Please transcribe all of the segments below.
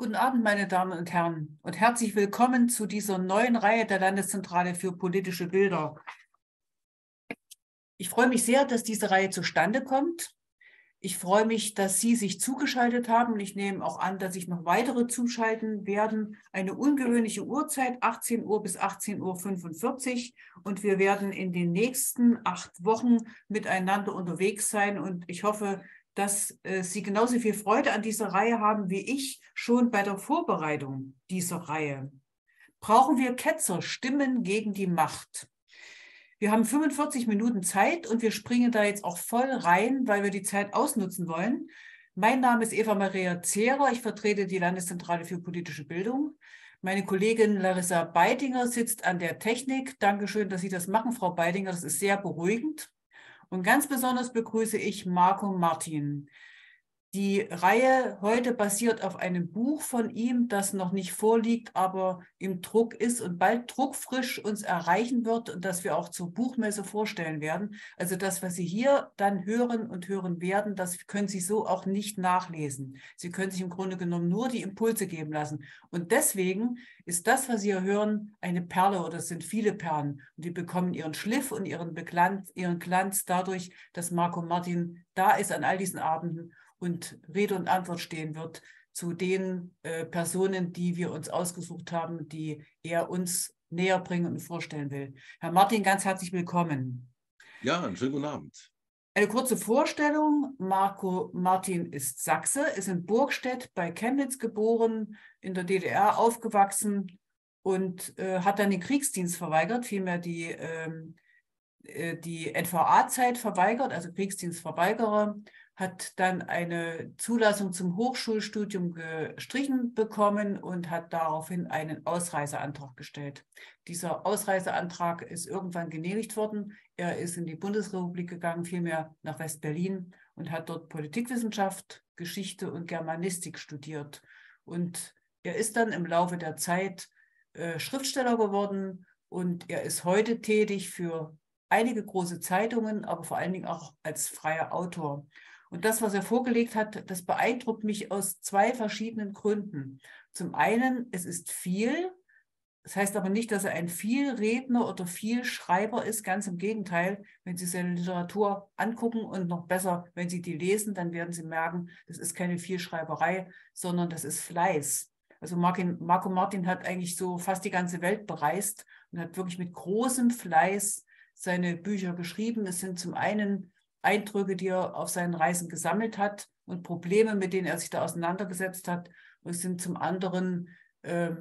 Guten Abend, meine Damen und Herren, und herzlich willkommen zu dieser neuen Reihe der Landeszentrale für politische Bilder. Ich freue mich sehr, dass diese Reihe zustande kommt. Ich freue mich, dass Sie sich zugeschaltet haben. Ich nehme auch an, dass sich noch weitere zuschalten werden. Eine ungewöhnliche Uhrzeit, 18 Uhr bis 18.45 Uhr. Und wir werden in den nächsten acht Wochen miteinander unterwegs sein. Und ich hoffe, dass äh, Sie genauso viel Freude an dieser Reihe haben wie ich schon bei der Vorbereitung dieser Reihe. Brauchen wir Ketzer, Stimmen gegen die Macht? Wir haben 45 Minuten Zeit und wir springen da jetzt auch voll rein, weil wir die Zeit ausnutzen wollen. Mein Name ist Eva Maria Zehrer. Ich vertrete die Landeszentrale für politische Bildung. Meine Kollegin Larissa Beidinger sitzt an der Technik. Dankeschön, dass Sie das machen, Frau Beidinger. Das ist sehr beruhigend. Und ganz besonders begrüße ich Marco Martin. Die Reihe heute basiert auf einem Buch von ihm, das noch nicht vorliegt, aber im Druck ist und bald druckfrisch uns erreichen wird und das wir auch zur Buchmesse vorstellen werden. Also das, was Sie hier dann hören und hören werden, das können Sie so auch nicht nachlesen. Sie können sich im Grunde genommen nur die Impulse geben lassen. Und deswegen ist das, was Sie hier hören, eine Perle oder es sind viele Perlen. Und die bekommen ihren Schliff und ihren, Beglanz, ihren Glanz dadurch, dass Marco Martin da ist an all diesen Abenden und Rede und Antwort stehen wird zu den äh, Personen, die wir uns ausgesucht haben, die er uns näher bringen und vorstellen will. Herr Martin, ganz herzlich willkommen. Ja, einen schönen guten Abend. Eine kurze Vorstellung. Marco Martin ist Sachse, ist in Burgstedt bei Chemnitz geboren, in der DDR aufgewachsen und äh, hat dann den Kriegsdienst verweigert, vielmehr die, ähm, äh, die NVA-Zeit verweigert, also Kriegsdienstverweigerer hat dann eine Zulassung zum Hochschulstudium gestrichen bekommen und hat daraufhin einen Ausreiseantrag gestellt. Dieser Ausreiseantrag ist irgendwann genehmigt worden. Er ist in die Bundesrepublik gegangen, vielmehr nach West-Berlin und hat dort Politikwissenschaft, Geschichte und Germanistik studiert. Und er ist dann im Laufe der Zeit äh, Schriftsteller geworden und er ist heute tätig für einige große Zeitungen, aber vor allen Dingen auch als freier Autor. Und das, was er vorgelegt hat, das beeindruckt mich aus zwei verschiedenen Gründen. Zum einen, es ist viel. Das heißt aber nicht, dass er ein Vielredner oder Vielschreiber ist. Ganz im Gegenteil, wenn Sie seine Literatur angucken und noch besser, wenn Sie die lesen, dann werden Sie merken, das ist keine Vielschreiberei, sondern das ist Fleiß. Also Martin, Marco Martin hat eigentlich so fast die ganze Welt bereist und hat wirklich mit großem Fleiß seine Bücher geschrieben. Es sind zum einen Eindrücke, die er auf seinen Reisen gesammelt hat und Probleme, mit denen er sich da auseinandergesetzt hat. Und es sind zum anderen, äh,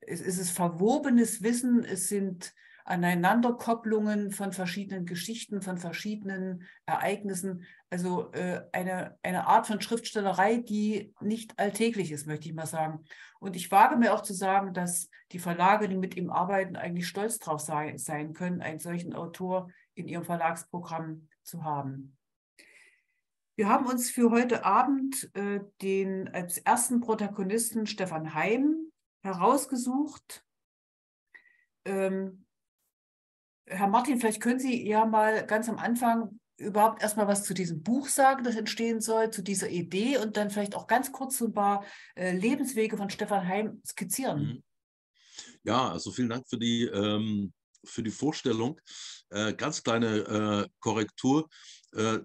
es ist es verwobenes Wissen, es sind Aneinanderkopplungen von verschiedenen Geschichten, von verschiedenen Ereignissen. Also äh, eine, eine Art von Schriftstellerei, die nicht alltäglich ist, möchte ich mal sagen. Und ich wage mir auch zu sagen, dass die Verlage, die mit ihm arbeiten, eigentlich stolz drauf sei, sein können, einen solchen Autor in ihrem Verlagsprogramm zu haben. Wir haben uns für heute Abend äh, den als ersten Protagonisten Stefan Heim herausgesucht. Ähm, Herr Martin, vielleicht können Sie ja mal ganz am Anfang überhaupt erstmal was zu diesem Buch sagen, das entstehen soll, zu dieser Idee und dann vielleicht auch ganz kurz so ein paar äh, Lebenswege von Stefan Heim skizzieren. Mhm. Ja, also vielen Dank für die ähm, für die Vorstellung. Äh, ganz kleine äh, Korrektur. Äh,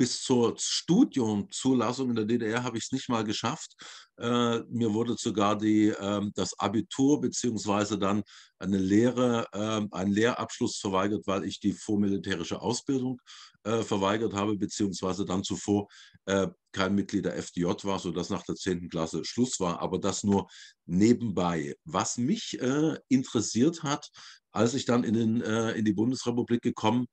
bis zur Studiumzulassung in der DDR habe ich es nicht mal geschafft. Äh, mir wurde sogar die, ähm, das Abitur beziehungsweise dann eine Lehre, ähm, ein Lehrabschluss verweigert, weil ich die vormilitärische Ausbildung äh, verweigert habe, beziehungsweise dann zuvor äh, kein Mitglied der FDJ war, sodass nach der 10. Klasse Schluss war. Aber das nur nebenbei. Was mich äh, interessiert hat, als ich dann in, den, äh, in die Bundesrepublik gekommen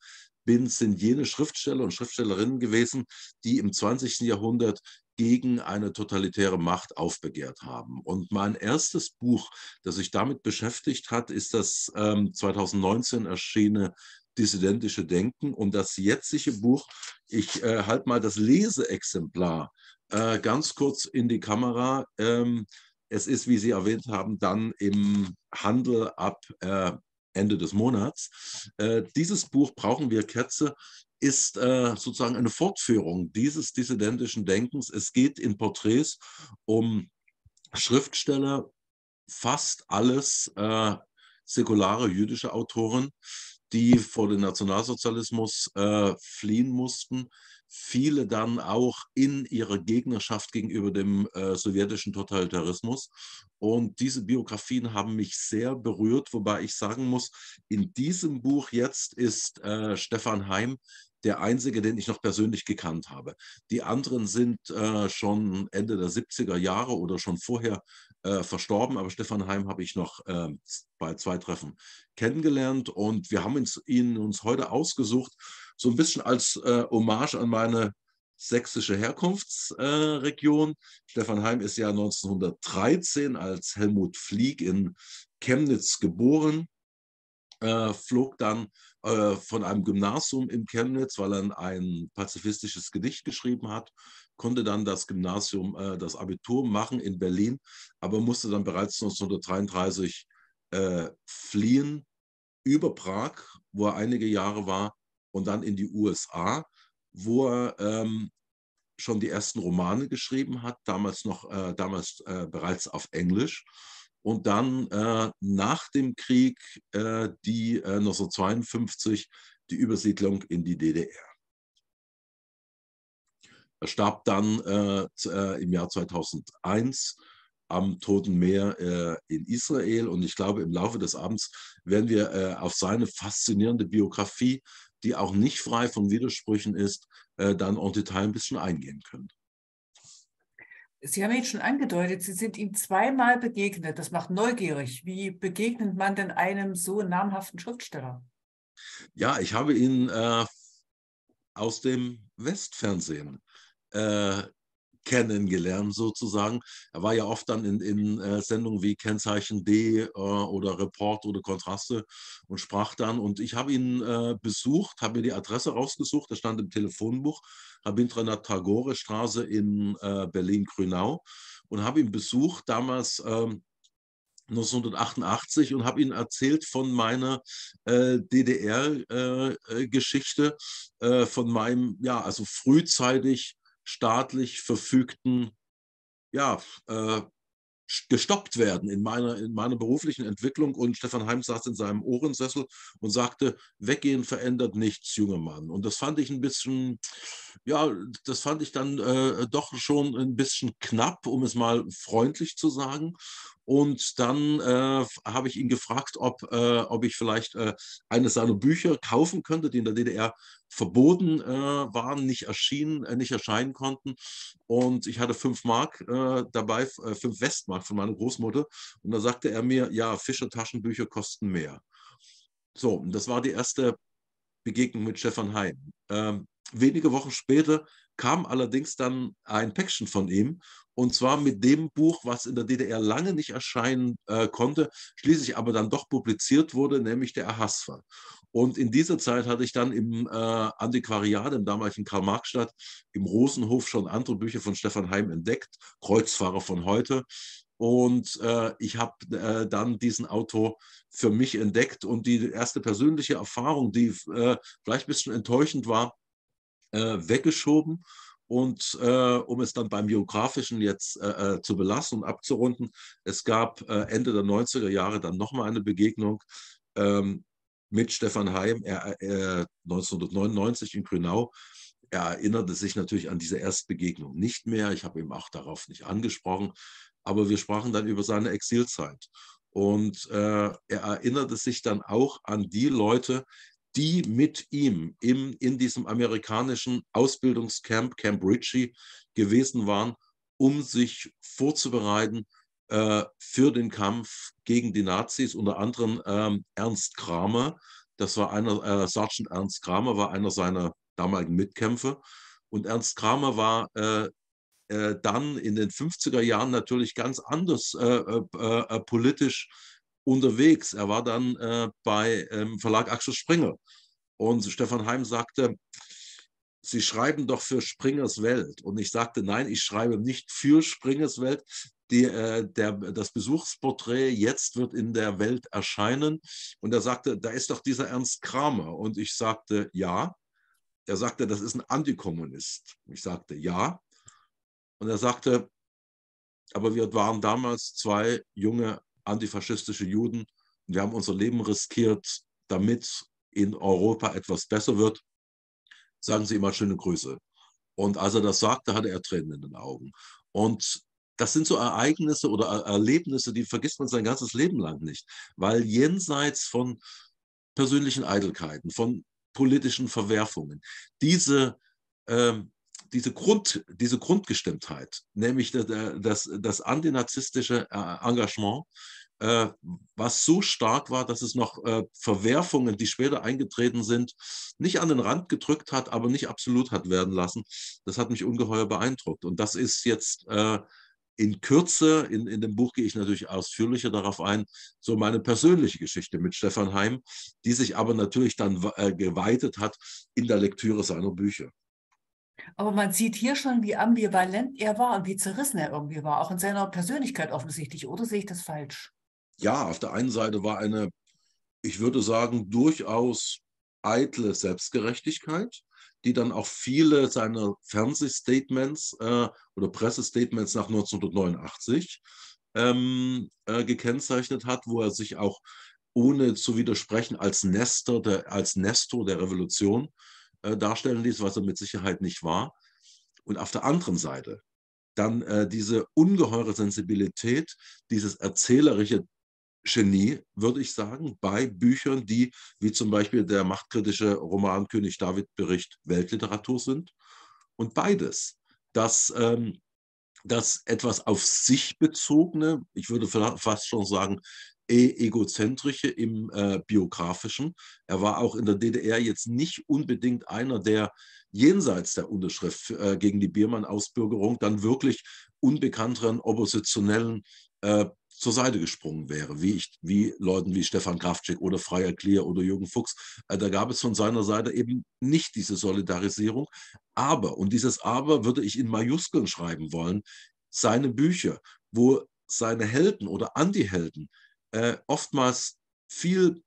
bin, sind jene Schriftsteller und Schriftstellerinnen gewesen, die im 20. Jahrhundert gegen eine totalitäre Macht aufbegehrt haben. Und mein erstes Buch, das sich damit beschäftigt hat, ist das ähm, 2019 erschienene Dissidentische Denken. Und das jetzige Buch, ich äh, halte mal das Leseexemplar äh, ganz kurz in die Kamera. Ähm, es ist, wie Sie erwähnt haben, dann im Handel ab äh, Ende des Monats. Äh, dieses Buch Brauchen wir Ketze ist äh, sozusagen eine Fortführung dieses dissidentischen Denkens. Es geht in Porträts um Schriftsteller, fast alles äh, säkulare jüdische Autoren, die vor dem Nationalsozialismus äh, fliehen mussten, viele dann auch in ihrer Gegnerschaft gegenüber dem äh, sowjetischen Totalitarismus. Und diese Biografien haben mich sehr berührt, wobei ich sagen muss, in diesem Buch jetzt ist äh, Stefan Heim der einzige, den ich noch persönlich gekannt habe. Die anderen sind äh, schon Ende der 70er Jahre oder schon vorher äh, verstorben, aber Stefan Heim habe ich noch äh, bei zwei Treffen kennengelernt und wir haben uns, ihn uns heute ausgesucht, so ein bisschen als äh, Hommage an meine sächsische Herkunftsregion. Stefan Heim ist ja 1913 als Helmut Flieg in Chemnitz geboren, äh, flog dann äh, von einem Gymnasium in Chemnitz, weil er ein pazifistisches Gedicht geschrieben hat, konnte dann das Gymnasium, äh, das Abitur machen in Berlin, aber musste dann bereits 1933 äh, fliehen über Prag, wo er einige Jahre war, und dann in die USA, wo er ähm, schon die ersten Romane geschrieben hat, damals noch, äh, damals äh, bereits auf Englisch und dann äh, nach dem Krieg äh, die äh, 1952 die Übersiedlung in die DDR. Er starb dann äh, äh, im Jahr 2001 am Toten Meer äh, in Israel und ich glaube, im Laufe des Abends werden wir auf seine faszinierende Biografie, die auch nicht frei von Widersprüchen ist, dann en Detail ein bisschen eingehen können. Sie haben jetzt schon angedeutet, Sie sind ihm zweimal begegnet. Das macht neugierig. Wie begegnet man denn einem so namhaften Schriftsteller? Ja, ich habe ihn äh, aus dem Westfernsehen äh, kennengelernt sozusagen. Er war ja oft dann in, in äh, Sendungen wie Kennzeichen D äh, oder Report oder Kontraste und sprach dann. Und ich habe ihn äh, besucht, habe mir die Adresse rausgesucht, das stand im Telefonbuch, Rabindranath Tagore Straße in äh, Berlin-Grünau und habe ihn besucht damals. 1988 ähm, und habe ihm erzählt von meiner äh, DDR-Geschichte, äh, äh, von meinem, ja, also frühzeitig staatlich verfügten ja, äh, gestoppt werden in meiner, in meiner beruflichen Entwicklung. Und Stefan Heim saß in seinem Ohrensessel und sagte, weggehen verändert nichts, junger Mann. Und das fand ich ein bisschen, ja, das fand ich dann äh, doch schon ein bisschen knapp, um es mal freundlich zu sagen. Und dann äh, habe ich ihn gefragt, ob, äh, ob ich vielleicht äh, eines seiner Bücher kaufen könnte, die in der DDR verboten äh, waren, nicht erschienen, äh, nicht erscheinen konnten. Und ich hatte fünf Mark äh, dabei, fünf Westmark von meiner Großmutter. Und da sagte er mir, ja, Fischer-Taschenbücher kosten mehr. So, das war die erste Begegnung mit Stefan Heim. Ähm, wenige Wochen später kam allerdings dann ein Päckchen von ihm und zwar mit dem Buch, was in der DDR lange nicht erscheinen äh, konnte, schließlich aber dann doch publiziert wurde, nämlich der Ahasver. Und in dieser Zeit hatte ich dann im äh, Antiquariat, im damaligen Karl-Marx-Stadt, im Rosenhof schon andere Bücher von Stefan Heim entdeckt, Kreuzfahrer von heute. Und äh, ich habe äh, dann diesen Autor für mich entdeckt. Und die erste persönliche Erfahrung, die äh, vielleicht ein bisschen enttäuschend war, äh, weggeschoben. Und äh, um es dann beim Biografischen jetzt äh, zu belassen und abzurunden, es gab Ende der 90er Jahre dann nochmal eine Begegnung. Ähm, mit Stefan Heim, er, er, 1999 in Grünau. Er erinnerte sich natürlich an diese Erstbegegnung nicht mehr. Ich habe ihm auch darauf nicht angesprochen. Aber wir sprachen dann über seine Exilzeit. Und äh, er erinnerte sich dann auch an die Leute, die mit ihm im, in diesem amerikanischen Ausbildungscamp Camp Ritchie gewesen waren, um sich vorzubereiten äh, für den Kampf gegen die Nazis, unter anderem ähm, Ernst Kramer. Das war einer, äh, Sergeant Ernst Kramer war einer seiner damaligen Mitkämpfer. Und Ernst Kramer war äh, äh dann in den 50er Jahren natürlich ganz anders äh, äh, politisch unterwegs. Er war dann bei ähm, Verlag Axel Springer. Und Stefan Heim sagte, Sie schreiben doch für Springers Welt. Und ich sagte, nein, ich schreibe nicht für Springers Welt. Die, äh, der, das Besuchsporträt jetzt wird in der Welt erscheinen. Und er sagte, da ist doch dieser Ernst Kramer. Und ich sagte, ja. Er sagte, das ist ein Antikommunist. Ich sagte, ja. Und er sagte, aber wir waren damals zwei junge antifaschistische Juden. Wir haben unser Leben riskiert, damit in Europa etwas besser wird. Sagen Sie immer schöne Grüße. Und als er das sagte, hatte er Tränen in den Augen. Und das sind so Ereignisse oder Erlebnisse, die vergisst man sein ganzes Leben lang nicht, weil jenseits von persönlichen Eitelkeiten, von politischen Verwerfungen, diese, äh, diese, Grund, diese Grundgestimmtheit, nämlich das, das, das antinazistische äh, Engagement, äh, was so stark war, dass es noch äh, Verwerfungen, die später eingetreten sind, nicht an den Rand gedrückt hat, aber nicht absolut hat werden lassen. Das hat mich ungeheuer beeindruckt. Und das ist jetzt äh, in Kürze, in, in dem Buch gehe ich natürlich ausführlicher darauf ein, so meine persönliche Geschichte mit Stefan Heim, die sich aber natürlich dann äh, geweitet hat in der Lektüre seiner Bücher. Aber man sieht hier schon, wie ambivalent er war und wie zerrissen er irgendwie war, auch in seiner Persönlichkeit offensichtlich. Oder sehe ich das falsch? Ja, auf der einen Seite war eine, ich würde sagen, durchaus eitle Selbstgerechtigkeit die dann auch viele seiner Fernsehstatements äh, oder Pressestatements nach 1989 ähm, äh, gekennzeichnet hat, wo er sich auch ohne zu widersprechen als Nestor der, als Nestor der Revolution äh, darstellen ließ, was er mit Sicherheit nicht war. Und auf der anderen Seite dann äh, diese ungeheure Sensibilität, dieses erzählerische Genie, würde ich sagen, bei Büchern, die wie zum Beispiel der machtkritische Roman König David Bericht Weltliteratur sind. Und beides, das, ähm, das etwas auf sich bezogene, ich würde fast schon sagen, e egozentrische im äh, biografischen. Er war auch in der DDR jetzt nicht unbedingt einer, der jenseits der Unterschrift äh, gegen die Biermann-Ausbürgerung dann wirklich unbekannteren oppositionellen äh, zur Seite gesprungen wäre, wie, ich, wie Leuten wie Stefan Kraftschik oder Freier Klier oder Jürgen Fuchs. Äh, da gab es von seiner Seite eben nicht diese Solidarisierung. Aber, und dieses Aber würde ich in Majuskeln schreiben wollen, seine Bücher, wo seine Helden oder Antihelden äh, oftmals viel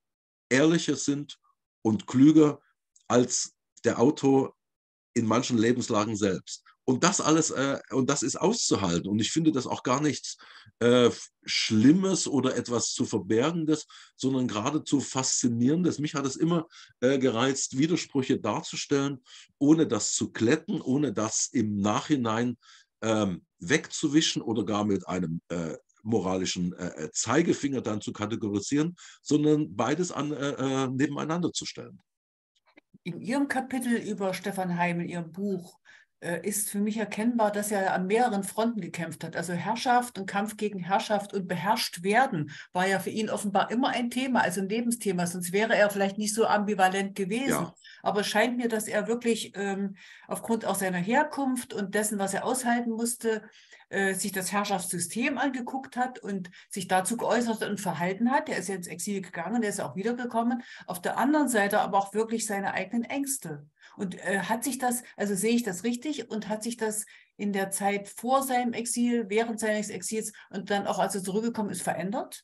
ehrlicher sind und klüger als der Autor in manchen Lebenslagen selbst. Und das alles, äh, und das ist auszuhalten. Und ich finde das auch gar nichts äh, Schlimmes oder etwas zu Verbergendes, sondern geradezu Faszinierendes. Mich hat es immer äh, gereizt, Widersprüche darzustellen, ohne das zu kletten, ohne das im Nachhinein ähm, wegzuwischen oder gar mit einem äh, moralischen äh, äh, Zeigefinger dann zu kategorisieren, sondern beides an, nebeneinander zu stellen. In Ihrem Kapitel über Stefan Heim, in Ihrem Buch, ist für mich erkennbar, dass er an mehreren Fronten gekämpft hat. Also Herrschaft und Kampf gegen Herrschaft und beherrscht werden war ja für ihn offenbar immer ein Thema, also ein Lebensthema. Sonst wäre er vielleicht nicht so ambivalent gewesen. Ja. Aber es scheint mir, dass er wirklich ähm, aufgrund auch seiner Herkunft und dessen, was er aushalten musste, äh, sich das Herrschaftssystem angeguckt hat und sich dazu geäußert und verhalten hat. Er ist ja ins Exil gegangen, der ist auch wiedergekommen. Auf der anderen Seite aber auch wirklich seine eigenen Ängste. Und äh, hat sich das, also sehe ich das richtig, und hat sich das in der Zeit vor seinem Exil, während seines Exils und dann auch als er zurückgekommen ist, verändert?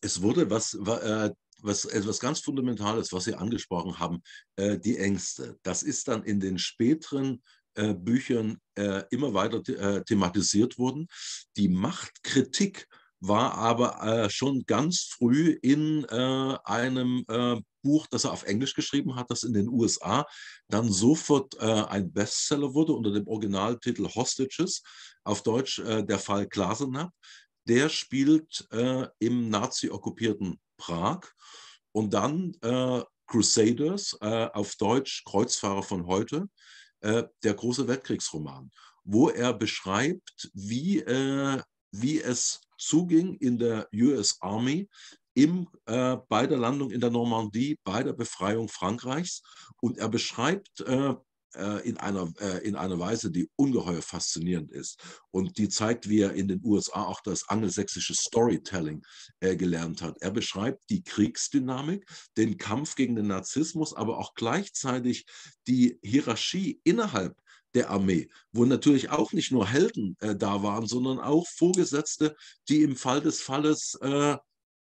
Es wurde was, äh, was etwas ganz Fundamentales, was Sie angesprochen haben, äh, die Ängste. Das ist dann in den späteren äh, Büchern äh, immer weiter äh, thematisiert wurden. Die Machtkritik war aber äh, schon ganz früh in äh, einem äh, Buch, das er auf Englisch geschrieben hat, das in den USA dann sofort ein Bestseller wurde unter dem Originaltitel Hostages, auf Deutsch der Fall Glasenapp. Der spielt im nazi-okkupierten Prag und dann Crusaders, auf Deutsch Kreuzfahrer von heute. Äh, der große Weltkriegsroman, wo er beschreibt, wie, äh, wie es zuging in der US Army im, äh, bei der Landung in der Normandie, bei der Befreiung Frankreichs. Und er beschreibt äh, äh, in einer, äh, in einer Weise, die ungeheuer faszinierend ist und die zeigt, wie er in den USA auch das angelsächsische Storytelling äh, gelernt hat. Er beschreibt die Kriegsdynamik, den Kampf gegen den Narzissmus, aber auch gleichzeitig die Hierarchie innerhalb der Armee, wo natürlich auch nicht nur Helden äh, da waren, sondern auch Vorgesetzte, die im Fall des Falles äh,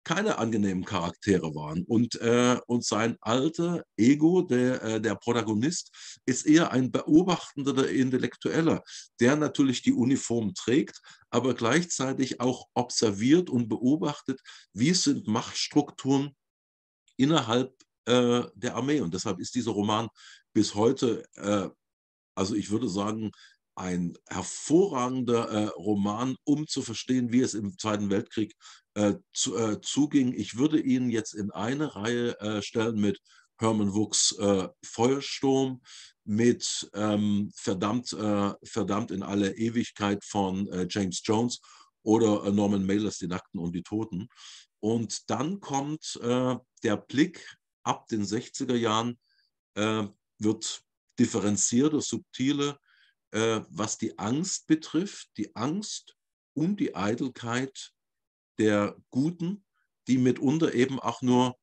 keine angenehmen Charaktere waren. Und, äh, und sein alter Ego, der, äh, der Protagonist, ist eher ein beobachtender Intellektueller, der natürlich die Uniform trägt, aber gleichzeitig auch observiert und beobachtet, wie sind Machtstrukturen innerhalb äh, der Armee. Und deshalb ist dieser Roman bis heute, äh, also ich würde sagen, ein hervorragender äh, Roman, um zu verstehen, wie es im Zweiten Weltkrieg äh, zu, äh, zuging. Ich würde ihn jetzt in eine Reihe äh, stellen mit Herman Wuchs äh, Feuersturm, mit ähm, verdammt, äh, verdammt in alle Ewigkeit von James Jones oder Norman Mailers Die Nackten und die Toten. Und dann kommt der Blick ab den 60er Jahren, wird differenzierter, subtiler, was die Angst betrifft, die Angst und die Eitelkeit der Guten, die mitunter eben auch nur,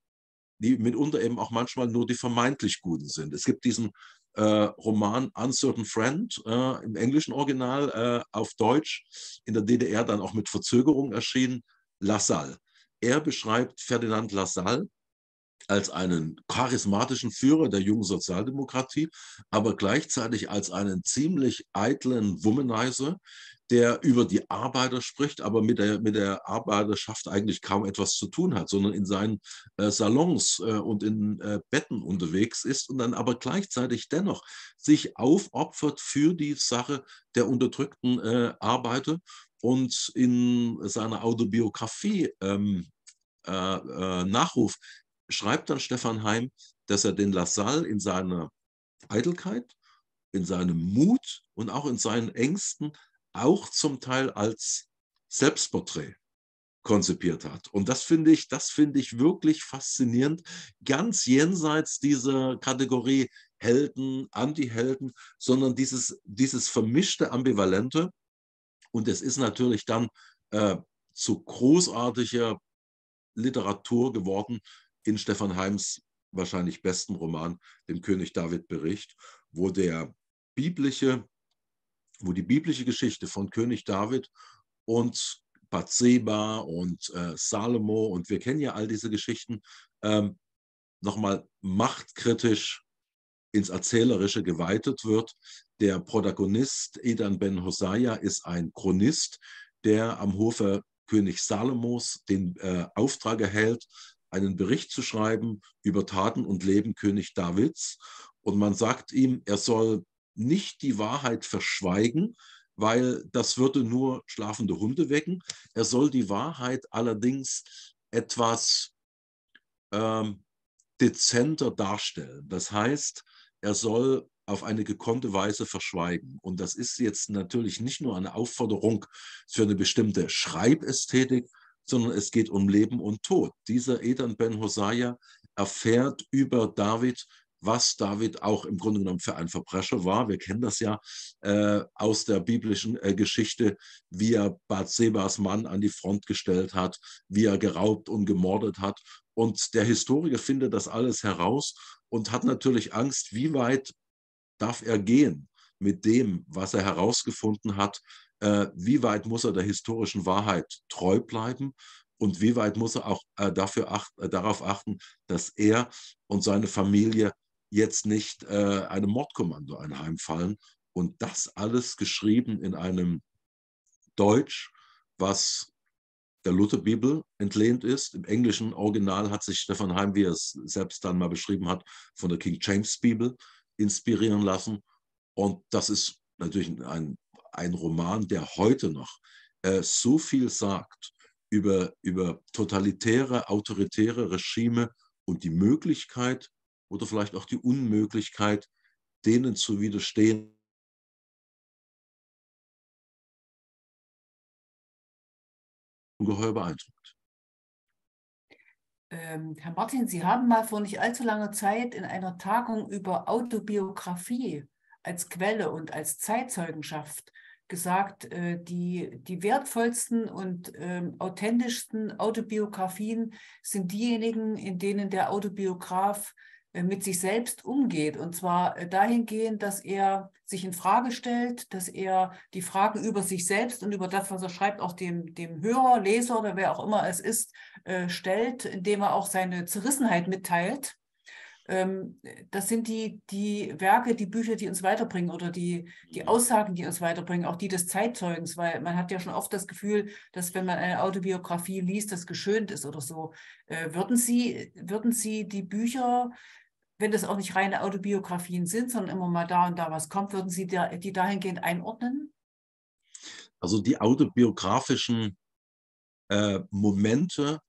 die mitunter eben auch manchmal nur die vermeintlich Guten sind. Es gibt diesen äh, Roman Uncertain Friend äh, im englischen Original, äh, auf Deutsch, in der DDR dann auch mit Verzögerung erschienen, Lassalle. Er beschreibt Ferdinand Lassalle als einen charismatischen Führer der jungen Sozialdemokratie, aber gleichzeitig als einen ziemlich eitlen Womanizer, der über die Arbeiter spricht, aber mit der, mit der Arbeiterschaft eigentlich kaum etwas zu tun hat, sondern in seinen äh, Salons äh, und in äh, Betten unterwegs ist und dann aber gleichzeitig dennoch sich aufopfert für die Sache der unterdrückten äh, Arbeiter und in seiner Autobiografie ähm, äh, äh, Nachruf schreibt dann Stefan Heim, dass er den Lassalle in seiner Eitelkeit, in seinem Mut und auch in seinen Ängsten auch zum Teil als Selbstporträt konzipiert hat. Und das finde ich, das finde ich wirklich faszinierend, ganz jenseits dieser Kategorie Helden, Anti-Helden, sondern dieses, dieses vermischte Ambivalente. Und es ist natürlich dann äh, zu großartiger Literatur geworden in Stefan Heims wahrscheinlich besten Roman, dem König David Bericht, wo der biblische wo die biblische Geschichte von König David und Bathseba und äh, Salomo und wir kennen ja all diese Geschichten, ähm, nochmal machtkritisch ins Erzählerische geweitet wird. Der Protagonist Edan ben Hosea ist ein Chronist, der am Hofe König Salomos den äh, Auftrag erhält, einen Bericht zu schreiben über Taten und Leben König Davids. Und man sagt ihm, er soll nicht die Wahrheit verschweigen, weil das würde nur schlafende Hunde wecken. Er soll die Wahrheit allerdings etwas ähm, dezenter darstellen. Das heißt, er soll auf eine gekonnte Weise verschweigen. Und das ist jetzt natürlich nicht nur eine Aufforderung für eine bestimmte Schreibästhetik, sondern es geht um Leben und Tod. Dieser Edan Ben Hosea erfährt über David was David auch im Grunde genommen für ein Verbrecher war. Wir kennen das ja äh, aus der biblischen äh, Geschichte, wie er Bathsebas Mann an die Front gestellt hat, wie er geraubt und gemordet hat. Und der Historiker findet das alles heraus und hat natürlich Angst, wie weit darf er gehen mit dem, was er herausgefunden hat, äh, wie weit muss er der historischen Wahrheit treu bleiben und wie weit muss er auch äh, dafür acht, äh, darauf achten, dass er und seine Familie jetzt nicht äh, einem Mordkommando anheimfallen. Und das alles geschrieben in einem Deutsch, was der Lutherbibel entlehnt ist. Im englischen Original hat sich Stefan Heim, wie er es selbst dann mal beschrieben hat, von der King James Bibel inspirieren lassen. Und das ist natürlich ein, ein Roman, der heute noch äh, so viel sagt über, über totalitäre, autoritäre Regime und die Möglichkeit, oder vielleicht auch die Unmöglichkeit, denen zu widerstehen. Ungeheuer beeindruckt. Ähm, Herr Martin, Sie haben mal vor nicht allzu langer Zeit in einer Tagung über Autobiografie als Quelle und als Zeitzeugenschaft gesagt, äh, die, die wertvollsten und ähm, authentischsten Autobiografien sind diejenigen, in denen der Autobiograf äh, mit sich selbst umgeht. Und zwar äh, dahingehend, dass er sich in Frage stellt, dass er die Fragen über sich selbst und über das, was er schreibt, auch dem, dem Hörer, Leser oder wer auch immer es ist, äh, stellt, indem er auch seine Zerrissenheit mitteilt. Ähm, das sind die, die Werke, die Bücher, die uns weiterbringen oder die, die mhm. Aussagen, die uns weiterbringen, auch die des Zeitzeugens, weil man hat ja schon oft das Gefühl, dass wenn man eine Autobiografie liest, das geschönt ist oder so. würden, Sie, würden Sie die Bücher wenn das auch nicht reine Autobiografien sind, sondern immer mal da und da was kommt, würden Sie die dahingehend einordnen? Also die autobiografischen äh, Momente,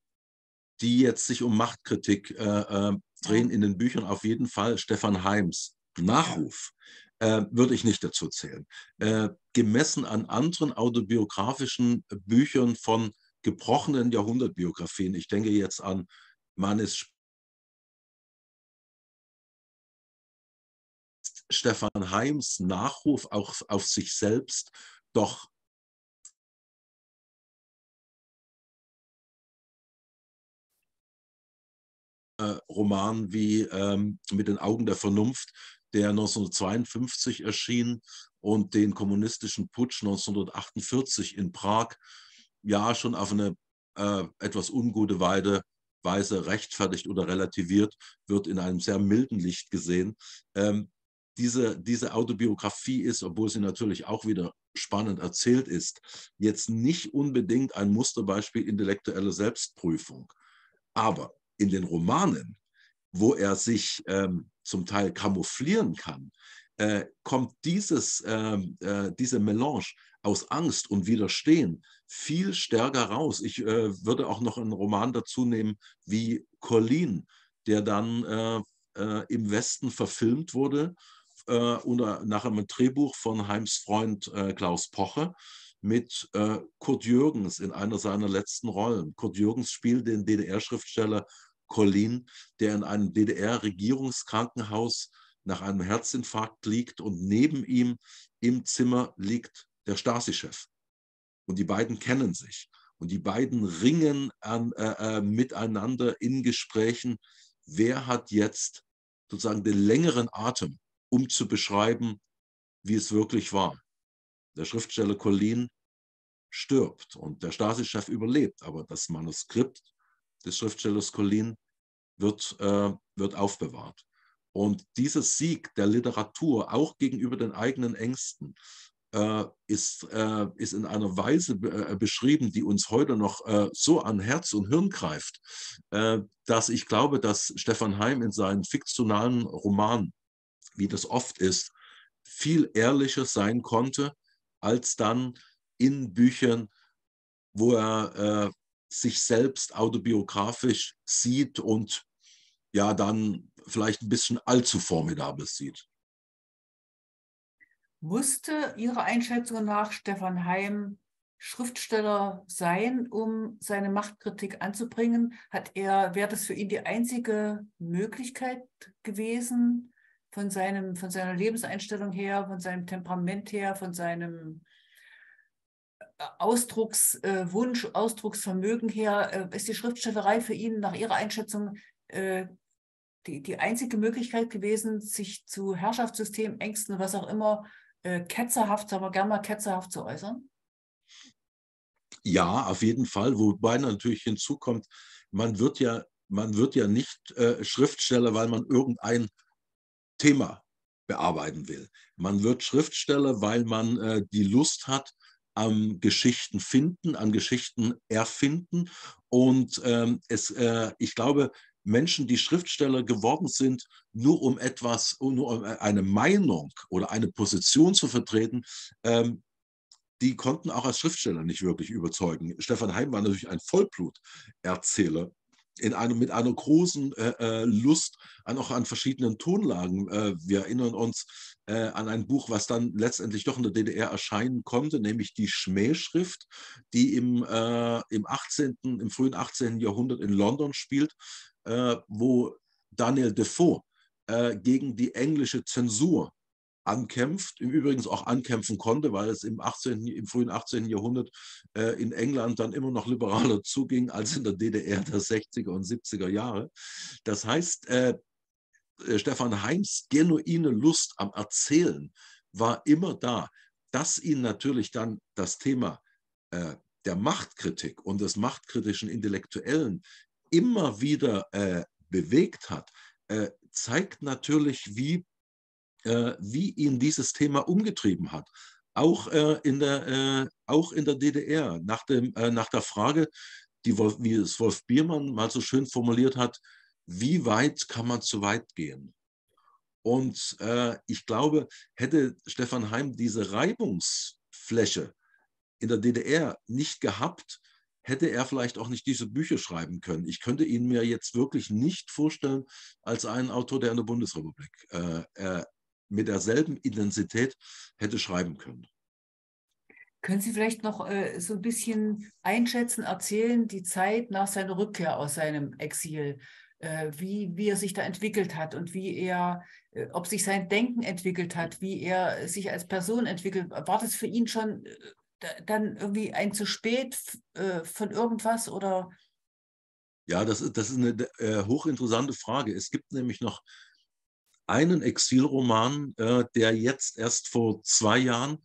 die jetzt sich um Machtkritik äh, drehen in den Büchern, auf jeden Fall Stefan Heims Nachruf. Äh, würde ich nicht dazu zählen. Äh, gemessen an anderen autobiografischen Büchern von gebrochenen Jahrhundertbiografien, ich denke jetzt an Manis Stefan Heims Nachruf auch auf sich selbst doch äh, Roman wie ähm, Mit den Augen der Vernunft, der 1952 erschien und den kommunistischen Putsch 1948 in Prag ja schon auf eine äh, etwas ungute Weide, Weise rechtfertigt oder relativiert, wird in einem sehr milden Licht gesehen. Ähm, diese, diese Autobiografie ist, obwohl sie natürlich auch wieder spannend erzählt ist, jetzt nicht unbedingt ein Musterbeispiel intellektuelle Selbstprüfung. Aber in den Romanen, wo er sich ähm, zum Teil kamouflieren kann, äh, kommt dieses, ähm, äh, diese Melange aus Angst und Widerstehen viel stärker raus. Ich äh, würde auch noch einen Roman dazu nehmen wie Colleen, der dann äh, äh, im Westen verfilmt wurde äh, unter, nach einem Drehbuch von Heims Freund äh, Klaus Poche mit äh, Kurt Jürgens in einer seiner letzten Rollen. Kurt Jürgens spielt den DDR-Schriftsteller Colin, der in einem DDR-Regierungskrankenhaus nach einem Herzinfarkt liegt und neben ihm im Zimmer liegt der Stasi-Chef. Und die beiden kennen sich. Und die beiden ringen an, äh, äh miteinander in Gesprächen, wer hat jetzt sozusagen den längeren Atem um zu beschreiben, wie es wirklich war. Der Schriftsteller Colin stirbt und der Stasi-Chef überlebt, aber das Manuskript des Schriftstellers Colin wird, äh, wird aufbewahrt. Und dieser Sieg der Literatur, auch gegenüber den eigenen Ängsten, äh, ist, äh, ist in einer Weise be äh, beschrieben, die uns heute noch äh, so an Herz und Hirn greift, äh, dass ich glaube, dass Stefan Heim in seinen fiktionalen Romanen wie das oft ist, viel ehrlicher sein konnte, als dann in Büchern, wo er äh, sich selbst autobiografisch sieht und ja dann vielleicht ein bisschen allzu formidabel sieht. Musste Ihrer Einschätzung nach Stefan Heim Schriftsteller sein, um seine Machtkritik anzubringen? Hat er, wäre das für ihn die einzige Möglichkeit gewesen, von, seinem, von seiner Lebenseinstellung her, von seinem Temperament her, von seinem äh, Ausdruckswunsch, äh, Ausdrucksvermögen her, äh, ist die Schriftstellerei für ihn nach Ihrer Einschätzung die, die einzige Möglichkeit gewesen, sich zu Herrschaftssystem, Ängsten, was auch immer, ketzerhaft, sagen wir gerne mal ketzerhaft zu äußern? Ja, auf jeden Fall, wobei natürlich hinzukommt, man wird ja, man wird ja nicht äh, Schriftsteller, weil man irgendein Thema bearbeiten will. Man wird Schriftsteller, weil man äh, die Lust hat, am Geschichten finden, an Geschichten erfinden. Und ähm, es, äh, ich glaube, Menschen, die Schriftsteller geworden sind, nur um etwas, nur um eine Meinung oder eine Position zu vertreten, ähm, die konnten auch als Schriftsteller nicht wirklich überzeugen. Stefan Heim war natürlich ein Vollbluterzähler in einem, mit einer großen äh, äh, Lust an, auch an verschiedenen Tonlagen. Äh, wir erinnern uns äh, an ein Buch, was dann letztendlich doch in der DDR erscheinen konnte, nämlich die Schmähschrift, die im, äh, im, 18., im frühen 18. Jahrhundert in London spielt, äh, wo Daniel Defoe gegen die englische Zensur ankämpft, im Übrigen auch ankämpfen konnte, weil es im, 18., im frühen 18. Jahrhundert äh, in England dann immer noch liberaler zuging als in der DDR der 60er und 70er Jahre. Das heißt, äh, äh, Stefan Heims genuine Lust am Erzählen war immer da, dass ihn natürlich dann das Thema äh, der Machtkritik und des machtkritischen Intellektuellen immer wieder äh, bewegt hat, äh, zeigt natürlich, wie, wie ihn dieses Thema umgetrieben hat. Auch, äh, in, der, äh, auch in der DDR, nach, dem, äh, nach der Frage, die Wolf, wie es Wolf Biermann mal so schön formuliert hat, wie weit kann man zu weit gehen? Und äh, ich glaube, hätte Stefan Heim diese Reibungsfläche in der DDR nicht gehabt, hätte er vielleicht auch nicht diese Bücher schreiben können. Ich könnte ihn mir jetzt wirklich nicht vorstellen als einen Autor, der in der Bundesrepublik äh, mit derselben Intensität hätte schreiben können. Können Sie vielleicht noch äh, so ein bisschen einschätzen, erzählen, die Zeit nach seiner Rückkehr aus seinem Exil, äh, wie, wie er sich da entwickelt hat und wie er, äh, ob sich sein Denken entwickelt hat, wie er sich als Person entwickelt. War das für ihn schon äh, dann irgendwie ein zu spät äh, von irgendwas oder? Ja, das ist, das ist eine äh, hochinteressante Frage. Es gibt nämlich noch einen Exilroman, äh, der jetzt erst vor zwei Jahren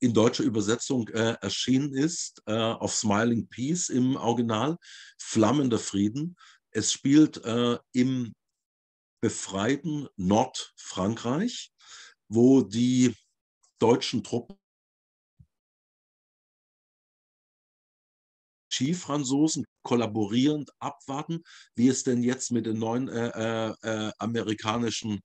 in deutscher Übersetzung äh, erschienen ist, äh, auf Smiling Peace im Original, Flammender Frieden. Es spielt äh, im befreiten Nordfrankreich, wo die deutschen Truppen Ski-Franzosen kollaborierend abwarten, wie es denn jetzt mit den neuen äh, äh, äh, amerikanischen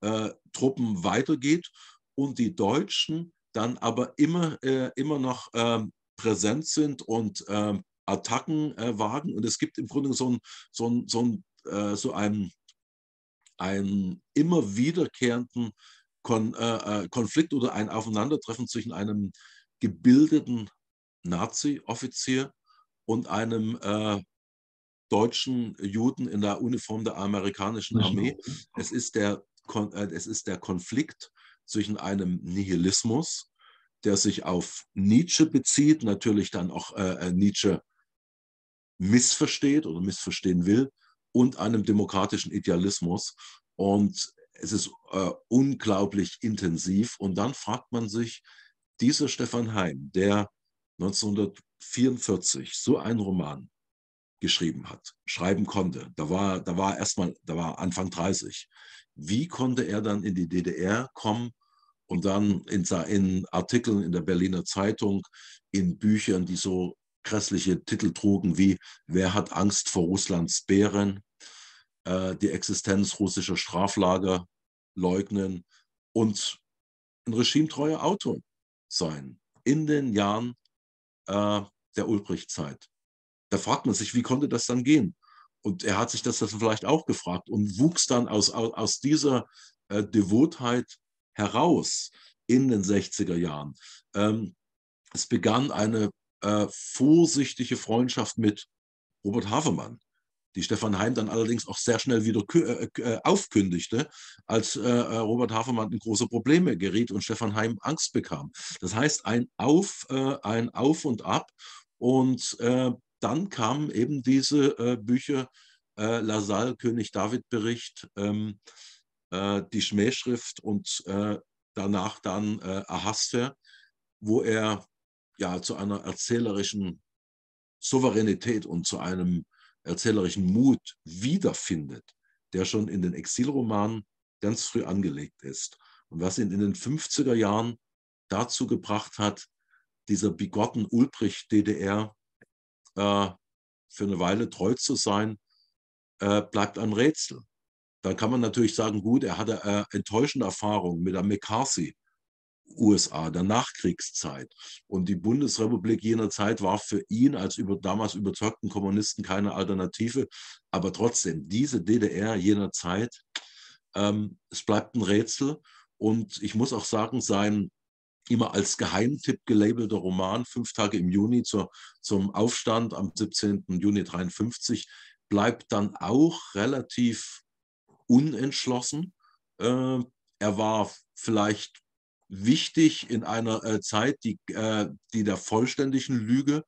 äh, Truppen weitergeht und die Deutschen dann aber immer, äh, immer noch ähm, präsent sind und ähm, Attacken äh, wagen. Und es gibt im Grunde so, ein, so, ein, so, ein, so einen, einen immer wiederkehrenden Kon Konflikt oder ein Aufeinandertreffen zwischen einem gebildeten Nazi-Offizier und einem äh, deutschen Juden in der Uniform der amerikanischen Armee. Es ist, der, äh, es ist der Konflikt zwischen einem Nihilismus, der sich auf Nietzsche bezieht, natürlich dann auch äh, äh, Nietzsche missversteht oder missverstehen will, und einem demokratischen Idealismus. Und es ist äh, unglaublich intensiv. Und dann fragt man sich, dieser Stefan Heim, der 1900 1944 so einen Roman geschrieben hat, schreiben konnte, da war, da war erstmal, da war Anfang 30. Wie konnte er dann in die DDR kommen und dann in, in Artikeln in der Berliner Zeitung, in Büchern, die so grässliche Titel trugen wie Wer hat Angst vor Russlands Bären, äh, die Existenz russischer Straflager leugnen und ein regimetreuer Autor sein in den Jahren äh, der Ulbricht-Zeit. Da fragt man sich, wie konnte das dann gehen? Und er hat sich das vielleicht auch gefragt und wuchs dann aus, aus dieser äh, Devotheit heraus in den 60er Jahren. Ähm, es begann eine äh, vorsichtige Freundschaft mit Robert Havemann, die Stefan Heim dann allerdings auch sehr schnell wieder äh, äh, aufkündigte, als äh, Robert Hafermann in große Probleme geriet und Stefan Heim Angst bekam. Das heißt, ein Auf, ein Auf und Ab. Und dann kamen eben diese Bücher, Lasalle, König David Bericht, ähm, die Schmähschrift und danach dann äh, Ahasver, wo er ja zu einer erzählerischen Souveränität und zu einem erzählerischen Mut wiederfindet, der schon in den Exilromanen ganz früh angelegt ist und was ihn in den 50er Jahren dazu gebracht hat, dieser bigotten Ulbricht-DDR äh, für eine Weile treu zu sein, äh, bleibt ein Rätsel. Da kann man natürlich sagen, gut, er hatte äh, enttäuschende Erfahrungen mit der McCarthy USA der Nachkriegszeit. Und die Bundesrepublik jener Zeit war für ihn als über, damals überzeugten Kommunisten keine Alternative. Aber trotzdem, diese DDR jener Zeit, ähm, es bleibt ein Rätsel. Und ich muss auch sagen, sein immer als Geheimtipp gelabelter Roman, Fünf Tage im Juni zur, zum Aufstand am 17. Juni 1953, bleibt dann auch relativ unentschlossen. Äh, er war vielleicht wichtig in einer äh, Zeit, die, äh, die der vollständigen Lüge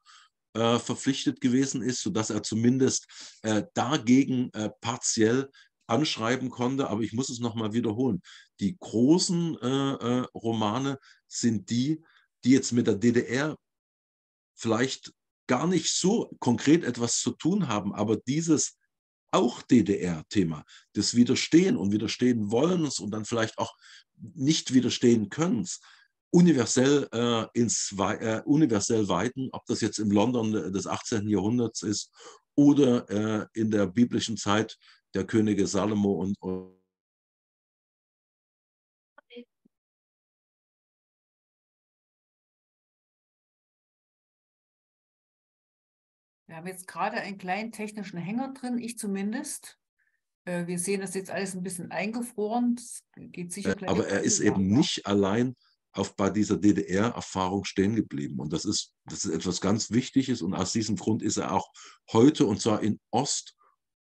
äh, verpflichtet gewesen ist, sodass er zumindest äh, dagegen äh, partiell anschreiben konnte, aber ich muss es nochmal wiederholen. Die großen äh, Romane sind die, die jetzt mit der DDR vielleicht gar nicht so konkret etwas zu tun haben, aber dieses auch DDR-Thema des Widerstehen und Widerstehen Wollens und dann vielleicht auch nicht widerstehen Könnens universell äh, ins äh, universell weiten, ob das jetzt im London des 18. Jahrhunderts ist oder äh, in der biblischen Zeit der Könige Salomo und Wir haben jetzt gerade einen kleinen technischen Hänger drin, ich zumindest. Äh, wir sehen das jetzt alles ein bisschen eingefroren. Das geht sicher gleich Aber er ist eben nicht allein auf, bei dieser DDR-Erfahrung stehen geblieben. Und das ist, das ist etwas ganz Wichtiges. Und aus diesem Grund ist er auch heute, und zwar in Ost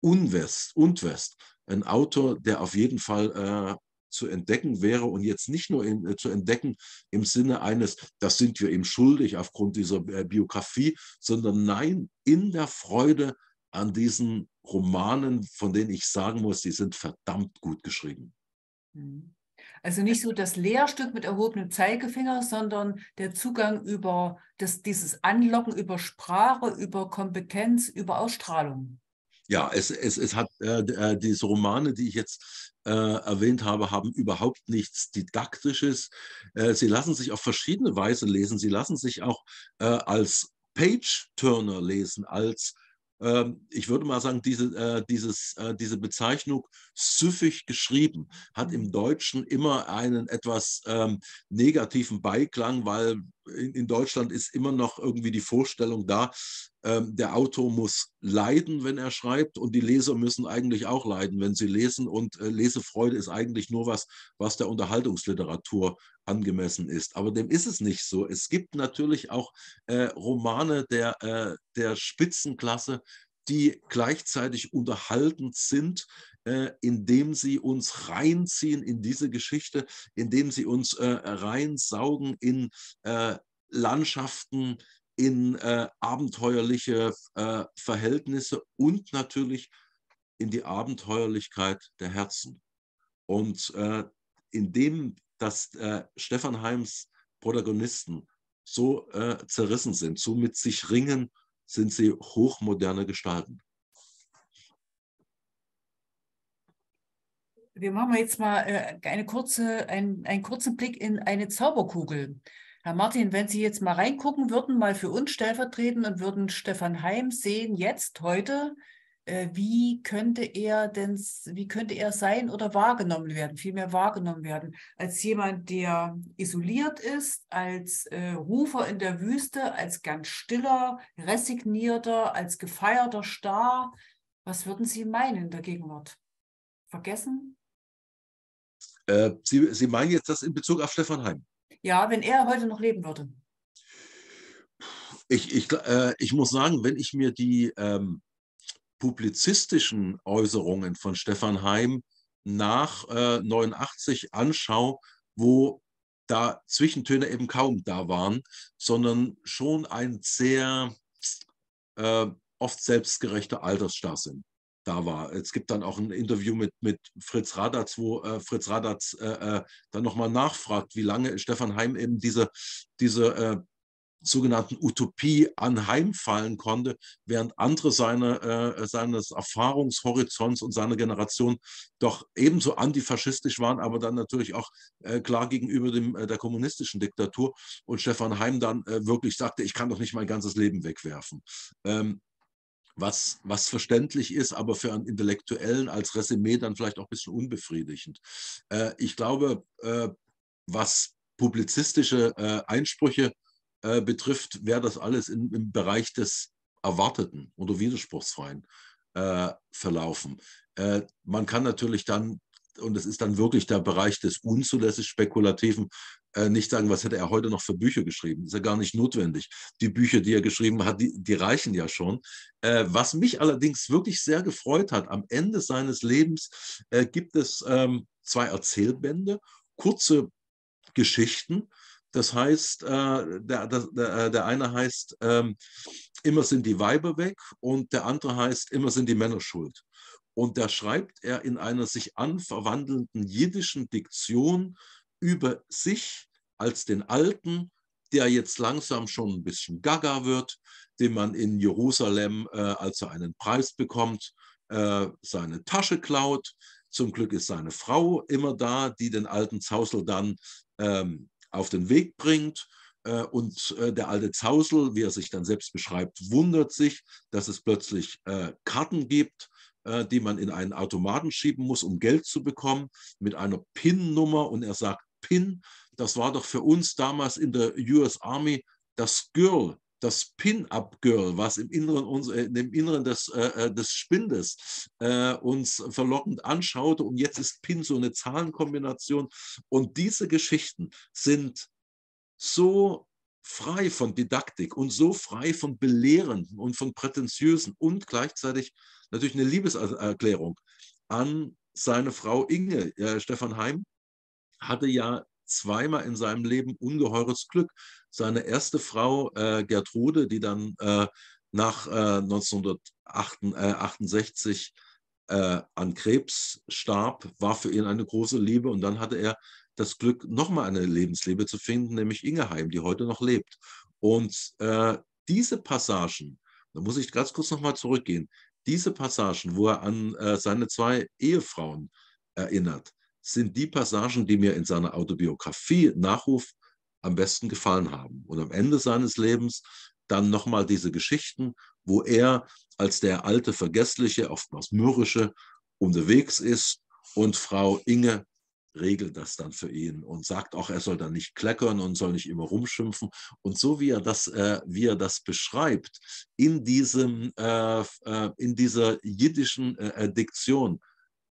und West, und West ein Autor, der auf jeden Fall äh, zu entdecken wäre und jetzt nicht nur in, äh, zu entdecken im Sinne eines, das sind wir ihm schuldig aufgrund dieser äh, Biografie, sondern nein, in der Freude an diesen Romanen, von denen ich sagen muss, die sind verdammt gut geschrieben. Mhm. Also nicht so das Lehrstück mit erhobenem Zeigefinger, sondern der Zugang über das, dieses Anlocken über Sprache, über Kompetenz, über Ausstrahlung. Ja, es, es, es hat äh, äh diese Romane, die ich jetzt äh, erwähnt habe, haben überhaupt nichts Didaktisches. Äh, sie lassen sich auf verschiedene Weise lesen. Sie lassen sich auch äh, als Page-Turner lesen, als ich würde mal sagen, diese, äh, dieses, äh, diese Bezeichnung süffig geschrieben hat im Deutschen immer einen etwas ähm, negativen Beiklang, weil in, in, Deutschland ist immer noch irgendwie die Vorstellung da, ähm, der Autor muss leiden, wenn er schreibt und die Leser müssen eigentlich auch leiden, wenn sie lesen und äh, Lesefreude ist eigentlich nur was, was der Unterhaltungsliteratur angemessen ist. Aber dem ist es nicht so. Es gibt natürlich auch äh, Romane der, äh, der Spitzenklasse, die gleichzeitig unterhaltend sind, indem sie uns reinziehen in diese Geschichte, indem sie uns äh, reinsaugen in äh, Landschaften, in äh, abenteuerliche äh, Verhältnisse und natürlich in die Abenteuerlichkeit der Herzen. Und äh, indem dass äh, Stefan Heims Protagonisten so äh, zerrissen sind, so mit sich ringen, sind sie hochmoderne Gestalten. Wir machen jetzt mal äh, eine kurze, ein, einen kurzen Blick in eine Zauberkugel. Herr Martin, wenn Sie jetzt mal reingucken würden, mal für uns stellvertretend und würden Stefan Heim sehen, jetzt, heute, äh, wie könnte er denn, wie könnte er sein oder wahrgenommen werden, vielmehr wahrgenommen werden, als jemand, der isoliert ist, als äh, Rufer in der Wüste, als ganz stiller, resignierter, als gefeierter Star. Was würden Sie meinen in der Gegenwart? Vergessen? Äh, Sie, Sie meinen jetzt das in Bezug auf Stefan Heim? Ja, wenn er heute noch leben würde. Ich, ich, äh, ich muss sagen, wenn ich mir die ähm, publizistischen Äußerungen von Stefan Heim nach äh, 89 anschaue, wo da Zwischentöne eben kaum da waren, sondern schon ein sehr äh, oft selbstgerechter Altersstarrsinn da war. Es gibt dann auch ein Interview mit, mit Fritz Radatz, wo äh, Fritz Radatz äh, äh dann nochmal nachfragt, wie lange Stefan Heim eben diese, diese äh, sogenannten Utopie anheimfallen konnte, während andere seine, äh, seines Erfahrungshorizonts und seiner Generation doch ebenso antifaschistisch waren, aber dann natürlich auch äh, klar gegenüber dem, äh, der kommunistischen Diktatur. Und Stefan Heim dann äh, wirklich sagte, ich kann doch nicht mein ganzes Leben wegwerfen. Ähm, was, was verständlich ist, aber für einen Intellektuellen als Resümee dann vielleicht auch ein bisschen unbefriedigend. Äh, ich glaube, äh, was publizistische äh, Einsprüche äh, betrifft, wäre das alles in, im Bereich des Erwarteten oder Widerspruchsfreien äh, verlaufen. Äh, man kann natürlich dann und es ist dann wirklich der Bereich des unzulässig Spekulativen, äh, nicht sagen, was hätte er heute noch für Bücher geschrieben. Ist ja gar nicht notwendig. Die Bücher, die er geschrieben hat, die, die reichen ja schon. Äh, was mich allerdings wirklich sehr gefreut hat, am Ende seines Lebens äh, gibt es ähm, zwei Erzählbände, kurze Geschichten. Das heißt, äh, der, der, äh, der, eine heißt, ähm, immer sind die Weiber weg und der andere heißt, immer sind die Männer schuld. Und da schreibt er in einer sich anverwandelnden jiddischen Diktion über sich als den Alten, der jetzt langsam schon ein bisschen gaga wird, den man in Jerusalem, äh, als er einen Preis bekommt, äh, seine Tasche klaut. Zum Glück ist seine Frau immer da, die den alten Zausel dann ähm, auf den Weg bringt. Äh, und äh, der alte Zausel, wie er sich dann selbst beschreibt, wundert sich, dass es plötzlich äh, Karten gibt, die man in einen Automaten schieben muss, um Geld zu bekommen, mit einer PIN-Nummer. Und er sagt, PIN, das war doch für uns damals in der US Army das Girl, das Pin-Up-Girl, was im Inneren, im Inneren des, äh, des Spindes äh, uns verlockend anschaute. Und jetzt ist Pin so eine Zahlenkombination. Und diese Geschichten sind so frei von Didaktik und so frei von Belehrenden und von Prätentiösen und gleichzeitig natürlich eine Liebeserklärung an seine Frau Inge. Äh, Stefan Heim hatte ja zweimal in seinem Leben ungeheures Glück. Seine erste Frau äh, Gertrude, die dann äh, nach äh, 1968 äh, an Krebs starb, war für ihn eine große Liebe und dann hatte er das Glück, nochmal eine Lebensliebe zu finden, nämlich Ingeheim, die heute noch lebt. Und äh, diese Passagen, da muss ich ganz kurz nochmal zurückgehen, diese Passagen, wo er an äh, seine zwei Ehefrauen erinnert, sind die Passagen, die mir in seiner Autobiografie Nachruf am besten gefallen haben. Und am Ende seines Lebens dann nochmal diese Geschichten, wo er als der alte Vergessliche, oftmals mürrische, unterwegs ist und Frau Inge regelt das dann für ihn und sagt auch, er soll dann nicht kleckern und soll nicht immer rumschimpfen. Und so wie er das, äh, wie er das beschreibt, in, diesem, äh, äh, in dieser jiddischen äh, Diktion,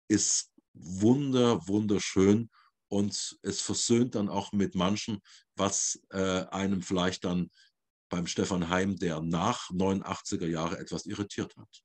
ist wunder, wunderschön und es versöhnt dann auch mit manchen, was äh, einem vielleicht dann beim Stefan Heim, der nach 89er Jahre etwas irritiert hat.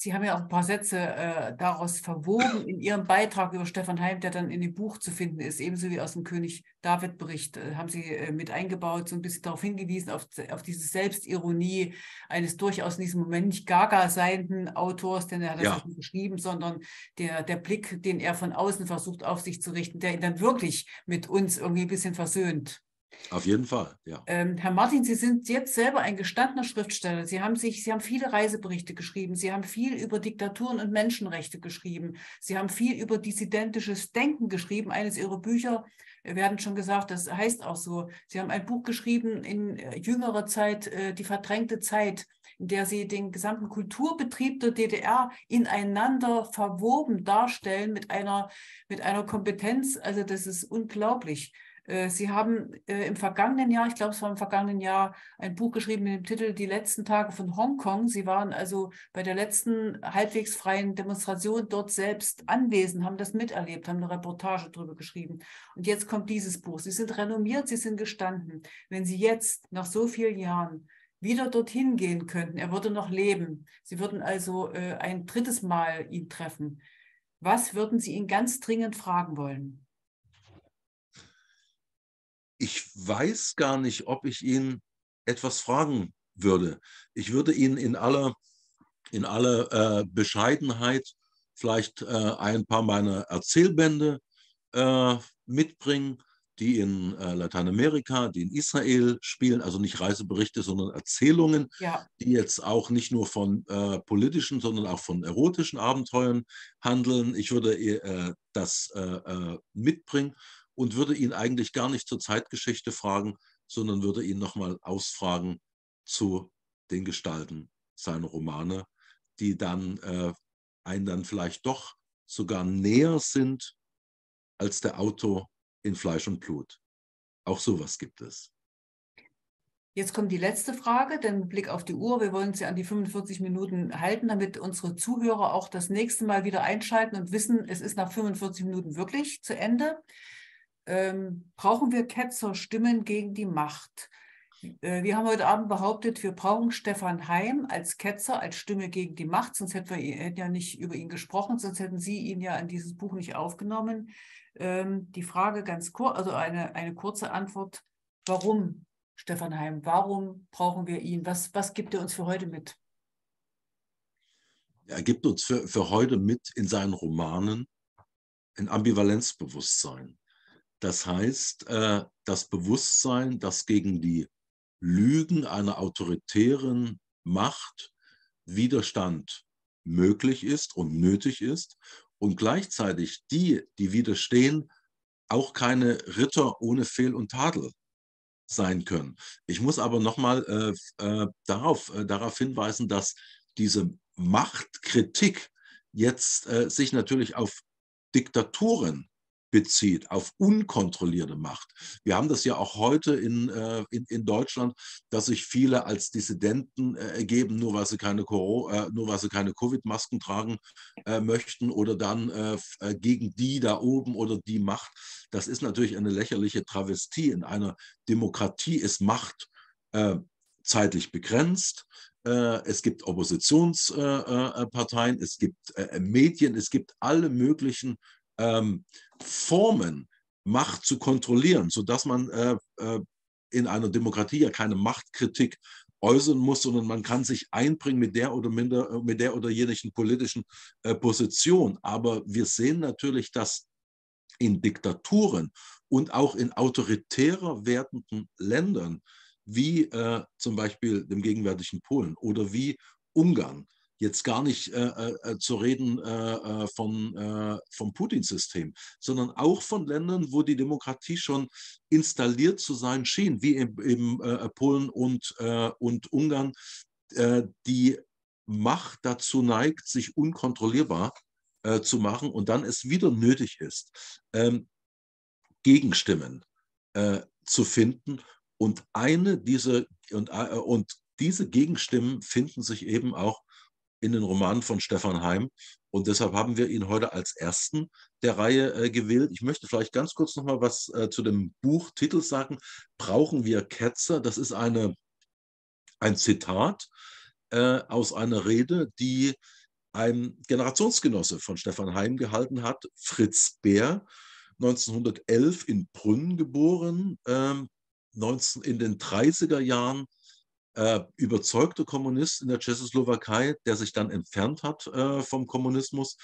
Sie haben ja auch ein paar Sätze äh, daraus verwoben in Ihrem Beitrag über Stefan Heim, der dann in dem Buch zu finden ist, ebenso wie aus dem König David-Bericht, äh, haben Sie äh, mit eingebaut, so ein bisschen darauf hingewiesen, auf, auf diese Selbstironie eines durchaus in diesem Moment nicht gaga seienden Autors, denn er hat das ja. nicht geschrieben, sondern der, der Blick, den er von außen versucht auf sich zu richten, der ihn dann wirklich mit uns irgendwie ein bisschen versöhnt. Auf jeden Fall, ja. Ähm, Herr Martin, Sie sind jetzt selber ein gestandener Schriftsteller. Sie haben sich, Sie haben viele Reiseberichte geschrieben. Sie haben viel über Diktaturen und Menschenrechte geschrieben. Sie haben viel über dissidentisches Denken geschrieben. Eines Ihrer Bücher, äh, wir hatten schon gesagt, das heißt auch so. Sie haben ein Buch geschrieben in äh, jüngerer Zeit, äh, die verdrängte Zeit, in der Sie den gesamten Kulturbetrieb der DDR ineinander verwoben darstellen mit einer, mit einer Kompetenz. Also das ist unglaublich. Äh, Sie haben äh, im vergangenen Jahr, ich glaube, es war im vergangenen Jahr, ein Buch geschrieben mit dem Titel Die letzten Tage von Hongkong. Sie waren also bei der letzten halbwegs freien Demonstration dort selbst anwesend, haben das miterlebt, haben eine Reportage darüber geschrieben. Und jetzt kommt dieses Buch. Sie sind renommiert, Sie sind gestanden. Wenn Sie jetzt nach so vielen Jahren wieder dorthin gehen könnten, er würde noch leben. Sie würden also äh, ein drittes Mal ihn treffen. Was würden Sie ihn ganz dringend fragen wollen? ich weiß gar nicht, ob ich ihn etwas fragen würde. Ich würde ihn in aller, in aller äh, Bescheidenheit vielleicht äh, ein paar meiner Erzählbände äh, mitbringen, die in äh, Lateinamerika, die in Israel spielen, also nicht Reiseberichte, sondern Erzählungen, ja. die jetzt auch nicht nur von äh, politischen, sondern auch von erotischen Abenteuern handeln. Ich würde äh, das mitbringen und würde ihn eigentlich gar nicht zur Zeitgeschichte fragen, sondern würde ihn nochmal ausfragen zu den Gestalten seiner Romane, die dann äh, einen dann vielleicht doch sogar näher sind als der Autor in Fleisch und Blut. Auch sowas gibt es. Jetzt kommt die letzte Frage, denn Blick auf die Uhr. Wir wollen sie an die 45 Minuten halten, damit unsere Zuhörer auch das nächste Mal wieder einschalten und wissen, es ist nach 45 Minuten wirklich zu Ende ähm, brauchen wir Ketzer Stimmen gegen die Macht. Äh, wir haben heute Abend behauptet, wir brauchen Stefan Heim als Ketzer, als Stimme gegen die Macht, sonst hätten wir hätten ja nicht über ihn gesprochen, sonst hätten Sie ihn ja in dieses Buch nicht aufgenommen. Ähm, die Frage ganz kurz, also eine, eine kurze Antwort, warum Stefan Heim? Warum brauchen wir ihn? Was, was gibt er uns für heute mit? Er gibt uns für, für heute mit in seinen Romanen ein Ambivalenzbewusstsein. Das heißt, äh, das Bewusstsein, das gegen die Lügen einer autoritären Macht Widerstand möglich ist und nötig ist und gleichzeitig die, die widerstehen, auch keine Ritter ohne Fehl und Tadel sein können. Ich muss aber nochmal äh, äh, darauf, äh, darauf hinweisen, dass diese Machtkritik jetzt äh, sich natürlich auf Diktaturen bezieht, auf unkontrollierte Macht. Wir haben das ja auch heute in, äh, in, in Deutschland, dass sich viele als Dissidenten äh, ergeben, nur weil sie keine, äh, nur weil sie keine Covid-Masken tragen äh, möchten oder dann äh, äh, gegen die da oben oder die Macht. Das ist natürlich eine lächerliche Travestie. In einer Demokratie ist Macht zeitlich begrenzt. Es gibt Oppositionsparteien, es gibt Medien, es gibt alle möglichen ähm, Formen, Macht zu kontrollieren, sodass man äh, äh, in einer Demokratie ja keine Machtkritik äußern muss, sondern man kann sich einbringen mit der oder minder, äh, mit der oder jenigen politischen äh, Position. Aber wir sehen natürlich, dass in Diktaturen und auch in autoritärer werdenden Ländern wie äh, zum Beispiel dem gegenwärtigen Polen oder wie Ungarn jetzt gar nicht äh, äh, äh zu reden äh, äh von, äh, vom Putin-System, sondern auch von Ländern, wo die Demokratie schon installiert zu sein schien, wie in, in Polen und, und Ungarn, die Macht dazu neigt, sich unkontrollierbar zu machen und dann es wieder nötig ist, ähm, Gegenstimmen zu finden. Und eine dieser und, und diese Gegenstimmen finden sich eben auch in den Romanen von Stefan Heim. Und deshalb haben wir ihn heute als ersten der Reihe äh, gewählt. Ich möchte vielleicht ganz kurz noch mal was äh, zu dem Buchtitel sagen. Brauchen wir Ketzer? Das ist eine, ein Zitat äh, aus einer Rede, die ein Generationsgenosse von Stefan Heim gehalten hat, Fritz Bär, 1911 in Brünn geboren, 19, ähm, in den 30er Jahren äh, überzeugter Kommunist in der Tschechoslowakei, der sich dann entfernt hat äh, vom Kommunismus,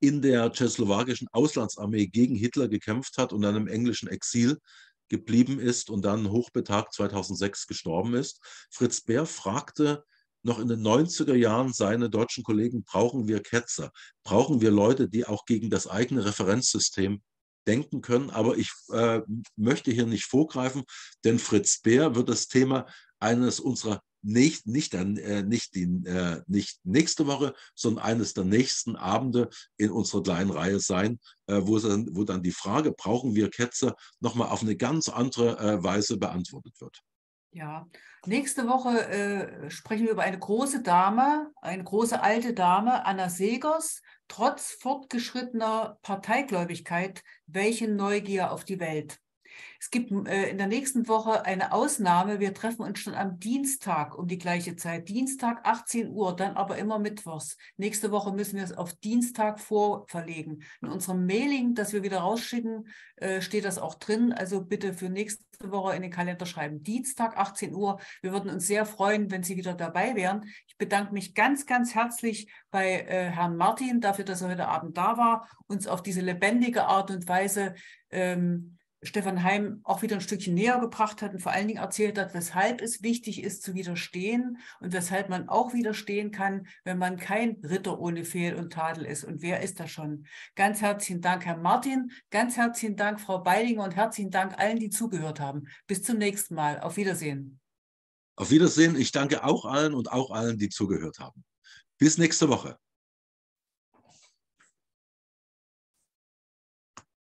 in der tschechoslowakischen Auslandsarmee gegen Hitler gekämpft hat und dann im englischen Exil geblieben ist und dann hochbetagt 2006 gestorben ist. Fritz Bär fragte noch in den 90er Jahren seine deutschen Kollegen, brauchen wir Ketzer? Brauchen wir Leute, die auch gegen das eigene Referenzsystem denken können? Aber ich äh, möchte hier nicht vorgreifen, denn Fritz Bär wird das Thema eines unserer nicht, nicht, äh, nicht, die, äh, nicht nächste Woche, sondern eines der nächsten Abende in unserer kleinen Reihe sein, äh, wo, dann, wo dann die Frage, brauchen wir Ketzer, nochmal auf eine ganz andere äh, Weise beantwortet wird. Ja, nächste Woche äh, sprechen wir über eine große Dame, eine große alte Dame, Anna Segers, trotz fortgeschrittener Parteigläubigkeit, welche Neugier auf die Welt. Es gibt äh, in der nächsten Woche eine Ausnahme. Wir treffen uns schon am Dienstag um die gleiche Zeit. Dienstag 18 Uhr, dann aber immer mittwochs. Nächste Woche müssen wir es auf Dienstag vorverlegen. In unserem Mailing, das wir wieder rausschicken, äh, steht das auch drin. Also bitte für nächste Woche in den Kalender schreiben. Dienstag 18 Uhr. Wir würden uns sehr freuen, wenn Sie wieder dabei wären. Ich bedanke mich ganz, ganz herzlich bei äh, Herrn Martin dafür, dass er heute Abend da war, uns auf diese lebendige Art und Weise ähm, Stefan Heim auch wieder ein Stückchen näher gebracht hat und vor allen Dingen erzählt hat, weshalb es wichtig ist zu widerstehen und weshalb man auch widerstehen kann, wenn man kein Ritter ohne Fehl und Tadel ist. Und wer ist das schon? Ganz herzlichen Dank, Herr Martin, ganz herzlichen Dank, Frau Beidinger und herzlichen Dank allen, die zugehört haben. Bis zum nächsten Mal. Auf Wiedersehen. Auf Wiedersehen. Ich danke auch allen und auch allen, die zugehört haben. Bis nächste Woche.